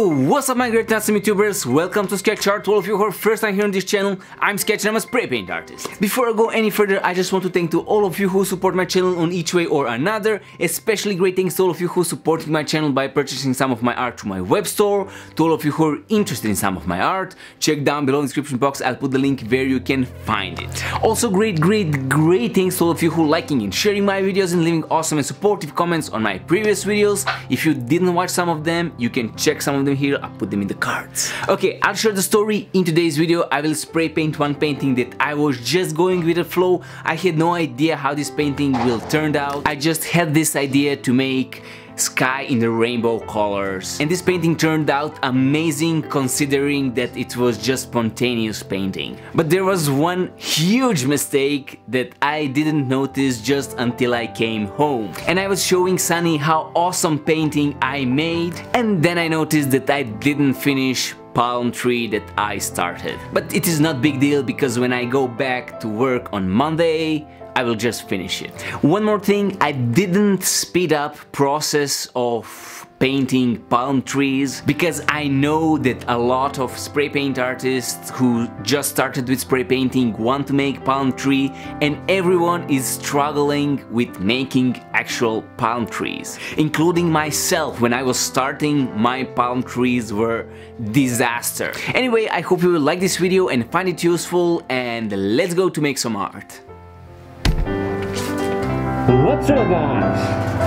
What's up my great awesome YouTubers? Welcome to Skech Art. To all of you who are first time here on this channel, I'm Skech and I'm a spray paint artist. Before I go any further, I just want to thank to all of you who support my channel on each way or another. Especially great thanks to all of you who supporting my channel by purchasing some of my art through my web store. To all of you who are interested in some of my art, check down below in the description box, I'll put the link where you can find it. Also great, great, great thanks to all of you who liking and sharing my videos and leaving awesome and supportive comments on my previous videos. If you didn't watch some of them, you can check some of them here, I'll put them in the cards. Okay, I'll share the story. In today's video, I will spray paint one painting that I was just going with the flow. I had no idea how this painting will turn out. I just had this idea to make sky in the rainbow colors. And this painting turned out amazing considering that it was just spontaneous painting. But there was one huge mistake that I didn't notice just until I came home. And I was showing Sunny how awesome painting I made and then I noticed that I didn't finish palm tree that I started. But it is not big deal because when I go back to work on Monday, I will just finish it. One more thing, I didn't speed up process of painting palm trees because I know that a lot of spray paint artists who just started with spray painting want to make palm tree and everyone is struggling with making actual palm trees including myself when I was starting my palm trees were disaster. Anyway I hope you will like this video and find it useful and let's go to make some art. Let's guys.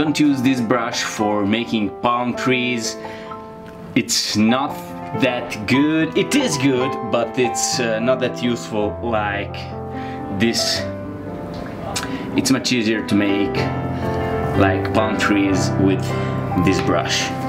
Don't use this brush for making palm trees. It's not that good. It is good, but it's uh, not that useful like this. It's much easier to make like palm trees with this brush.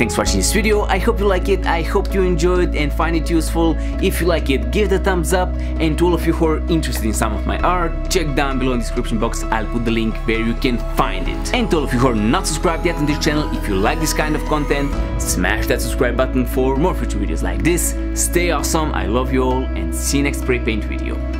Thanks for watching this video. I hope you like it. I hope you enjoyed and find it useful. If you like it, give it a thumbs up. And to all of you who are interested in some of my art, check down below in the description box. I'll put the link where you can find it. And to all of you who are not subscribed yet on this channel, if you like this kind of content, smash that subscribe button for more future videos like this. Stay awesome, I love you all, and see you next spray paint video.